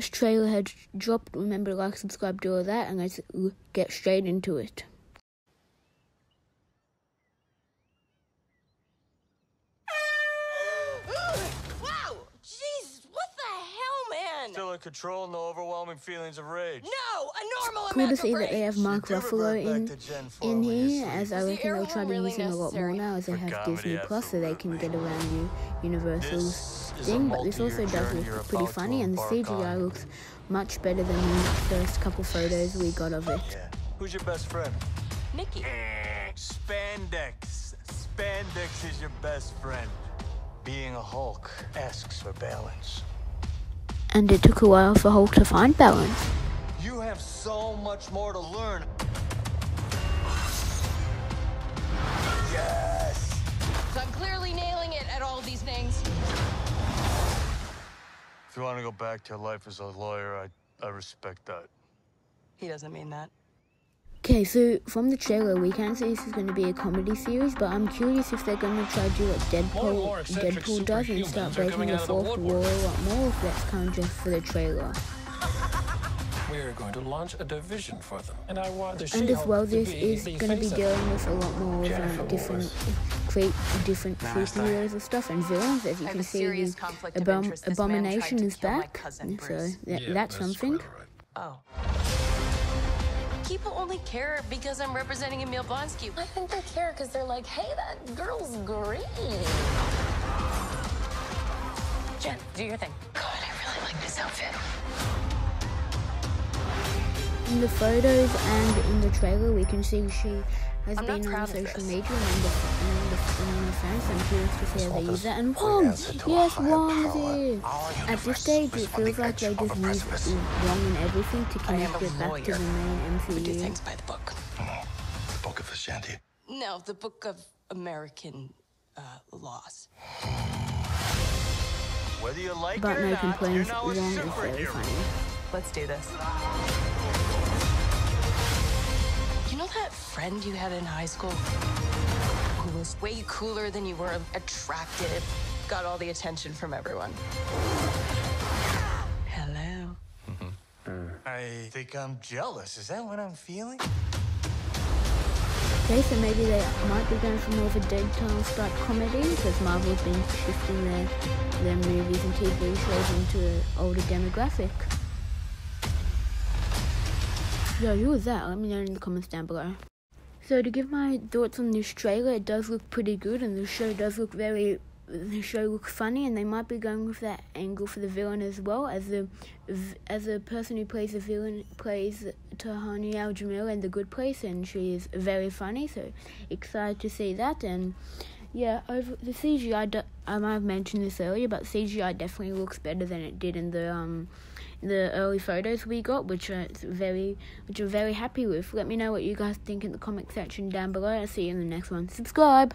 This trailer had dropped. Remember to like, subscribe, do all that, and let's get straight into it. Control and the overwhelming feelings of rage. No, a normal Cool to see of that they have. Mark Ruffalo in back to Gen 4 in here, as I reckon they'll try horn to really use him a lot more now, as they have Disney Plus, so they can get around you Universal's This thing. But this also does look pretty funny, and the CGI on. looks much better than the first couple photos we got of it. Yeah. Who's your best friend? Nikki. Eh, spandex. Spandex is your best friend. Being a Hulk asks for balance. And it took a while for Hulk to find balance. You have so much more to learn. Yes. So I'm clearly nailing it at all these things. If you want to go back to your life as a lawyer, I, I respect that. He doesn't mean that. Okay, so from the trailer, we can see this is going to be a comedy series, but I'm curious if they're going to try to do what Deadpool, more eccentric Deadpool does and start breaking the out the fourth wall woodwork. a lot more, if that's kind of just for the trailer. We are going to launch a division for them. And I want the And as well, this is going to be dealing with a lot more of um, different, create different Now, superheroes and stuff and villains. As you can see, serious the Abom- interest. This man tried Abomination is back, so Bruce. that, Yeah, that's something. quite all right. Oh. People only care because I'm representing Emil Blonsky. I think they care because they're like, hey, that girl's green. Jen, do your thing. God, I really like this outfit. In the photos and in the trailer, we can see she has I'm been on social media and on the, and on the, and on the fans. I'm curious to see how they use that. And great Wong! answer Yes, higher Wong is here! At this stage, it on the feels like edge they just a use precipice. Wong and everything to I connect am a it back to the main who do things by the book. The Book of Ashanti. No, the book of American uh, laws. Whether you like But it or no not, you're complaints, now a is very superhero. funny. Let's do this. Friend you had in high school? Who was way cooler than you were attractive, got all the attention from everyone. Hello. Mm-hmm. I think I'm jealous. Is that what I'm feeling? Okay, so maybe they might be going for more of a Deadpool style comedy because Marvel's been shifting their their movies and TV shows into an older demographic. Yo, who was that? Let me know in the comments down below. So to give my thoughts on this trailer, it does look pretty good, and the show does look very. The show looks funny, and they might be going with that angle for the villain as well. As the as the person who plays the villain plays Tahani Al Jamil in The Good Place, and she is very funny. So excited to see that, and yeah, over the CGI. I might have mentioned this earlier, but CGI definitely looks better than it did in the um the early photos we got, which are very which I'm very happy with. Let me know what you guys think in the comment section down below. I'll see you in the next one. Subscribe.